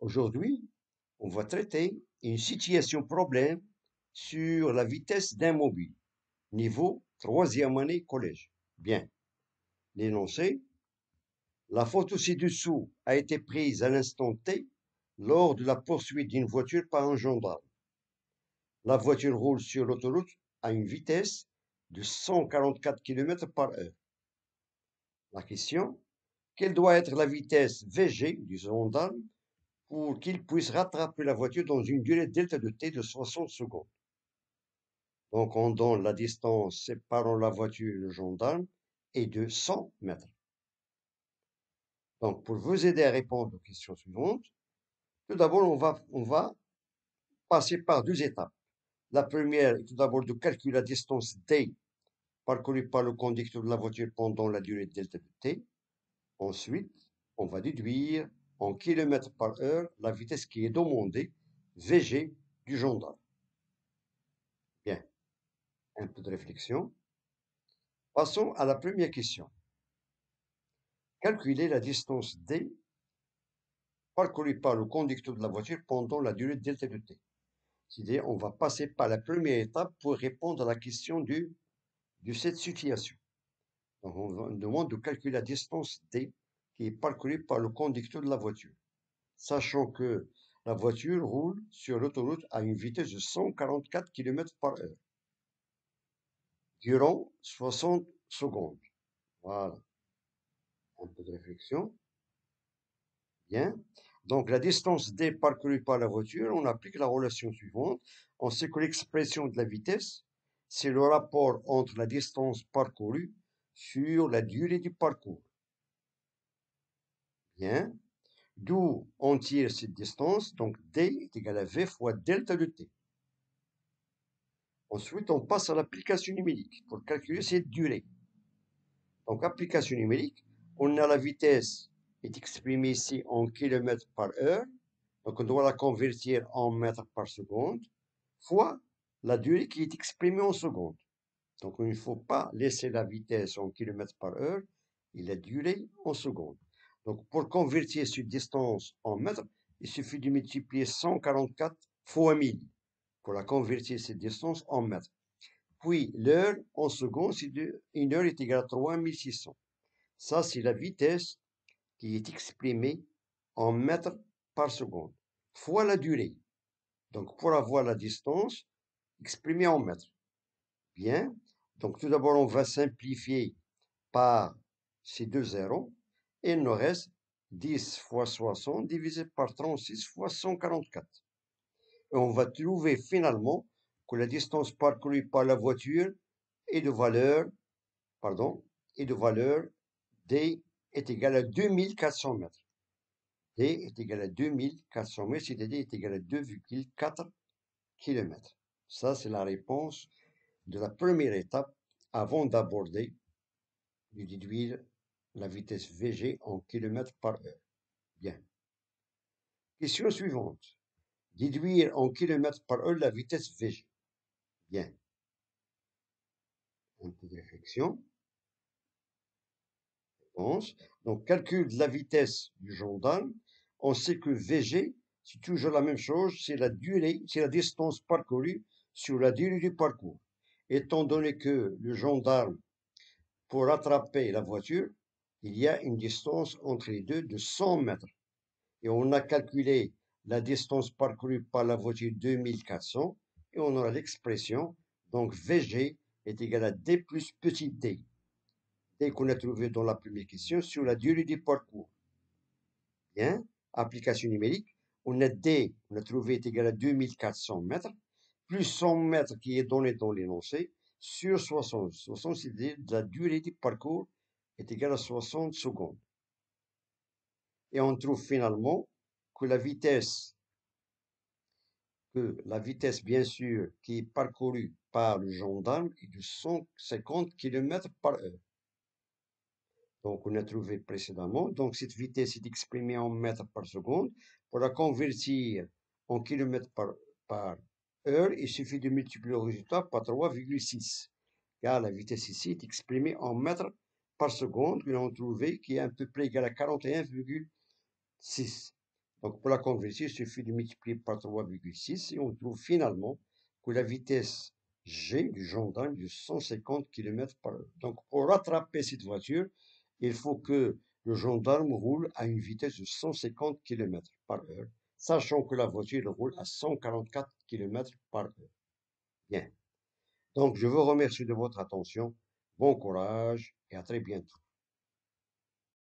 Aujourd'hui, on va traiter une situation problème sur la vitesse d'un mobile, niveau troisième année collège. Bien. L'énoncé. La photo ci-dessous a été prise à l'instant T lors de la poursuite d'une voiture par un gendarme. La voiture roule sur l'autoroute à une vitesse de 144 km par heure. La question, quelle doit être la vitesse VG du gendarme pour qu'il puisse rattraper la voiture dans une durée delta de t de 60 secondes. Donc on donne la distance séparant la voiture et le gendarme est de 100 mètres. Donc pour vous aider à répondre aux questions suivantes, tout d'abord on va, on va passer par deux étapes. La première est tout d'abord de calculer la distance d parcourue par le conducteur de la voiture pendant la durée delta de t. Ensuite, on va déduire en kilomètres par heure la vitesse qui est demandée, VG, du gendarme. Bien, un peu de réflexion. Passons à la première question. Calculer la distance D parcourue par le conducteur de la voiture pendant la durée delta de t. C'est-à-dire, on va passer par la première étape pour répondre à la question de cette situation. On demande de calculer la distance D qui est parcouru par le conducteur de la voiture, sachant que la voiture roule sur l'autoroute à une vitesse de 144 km par heure durant 60 secondes. Voilà. Un peu de réflexion. Bien. Donc, la distance D parcourue par la voiture, on applique la relation suivante. On sait que l'expression de la vitesse, c'est le rapport entre la distance parcourue sur la durée du parcours. Bien. D'où on tire cette distance, donc D est égal à V fois delta de T. Ensuite, on passe à l'application numérique pour calculer cette durée. Donc, application numérique, on a la vitesse est exprimée ici en km par heure. Donc, on doit la convertir en mètres par seconde, fois la durée qui est exprimée en secondes. Donc, il ne faut pas laisser la vitesse en km par heure et la durée en secondes. Donc, pour convertir cette distance en mètres, il suffit de multiplier 144 fois 1000 pour la convertir cette distance en mètres. Puis, l'heure en secondes, une heure est égale à 3600. Ça, c'est la vitesse qui est exprimée en mètres par seconde, fois la durée. Donc, pour avoir la distance exprimée en mètres. Bien. Donc, tout d'abord, on va simplifier par ces deux zéros il nous reste 10 fois 60 divisé par 36 fois 144. Et on va trouver finalement que la distance parcourue par la voiture est de valeur, pardon, est de valeur D est égal à 2400 mètres. D est égal à 2400 mètres, c'est-à-dire est égal à 2,4 km. Ça, c'est la réponse de la première étape avant d'aborder, de déduire la vitesse VG en km par heure. Bien. Question suivante. Déduire en km par heure la vitesse VG. Bien. Un peu de réflexion. Réponse. Donc, calcul de la vitesse du gendarme. On sait que VG, c'est toujours la même chose, c'est la durée, c'est la distance parcourue sur la durée du parcours. Étant donné que le gendarme, pour rattraper la voiture, il y a une distance entre les deux de 100 mètres. Et on a calculé la distance parcourue par la voiture 2400 et on aura l'expression, donc VG est égal à D plus petit d. D qu'on a trouvé dans la première question sur la durée du parcours. Bien, application numérique, on a D, on a trouvé est égal à 2400 mètres, plus 100 mètres qui est donné dans l'énoncé, sur 60. 60, c'est la durée du parcours est égal à 60 secondes. Et on trouve finalement que la vitesse, que la vitesse bien sûr qui est parcourue par le gendarme est de 150 km par heure. Donc on a trouvé précédemment. Donc cette vitesse est exprimée en mètres par seconde. Pour la convertir en kilomètres par, par heure, il suffit de multiplier le résultat par 3,6. Car la vitesse ici est exprimée en mètres par seconde que l'on trouvé qui est à peu près égal à 41,6. Donc pour la convertir, il suffit de multiplier par 3,6 et on trouve finalement que la vitesse G du gendarme est de 150 km par heure. Donc pour rattraper cette voiture, il faut que le gendarme roule à une vitesse de 150 km par heure, sachant que la voiture roule à 144 km par heure. Bien. Donc je vous remercie de votre attention. Bon courage et à très bientôt.